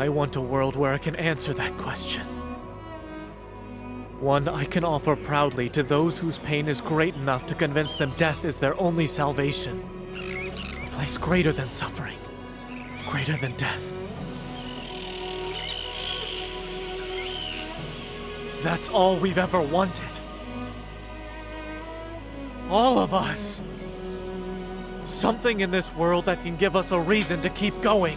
I want a world where I can answer that question. One I can offer proudly to those whose pain is great enough to convince them death is their only salvation. A place greater than suffering, greater than death. That's all we've ever wanted. All of us. Something in this world that can give us a reason to keep going.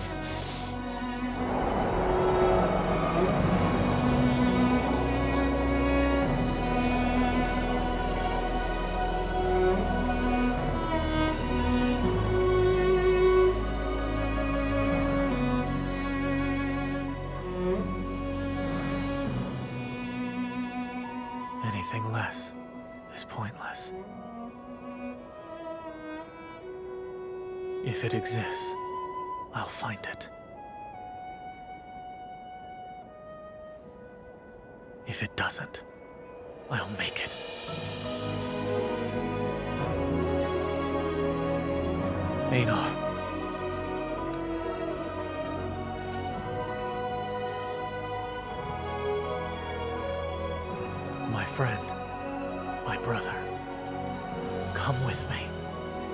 Anything less is pointless. If it exists, I'll find it. If it doesn't, I'll make it. Einar. My friend, my brother, come with me.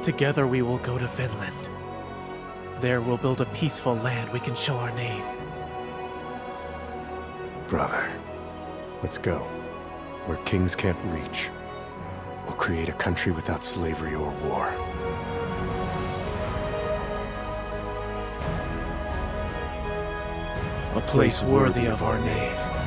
Together we will go to Vinland. There we'll build a peaceful land we can show Arnheid. Brother, let's go. Where kings can't reach. We'll create a country without slavery or war. A place worthy of Arnheid.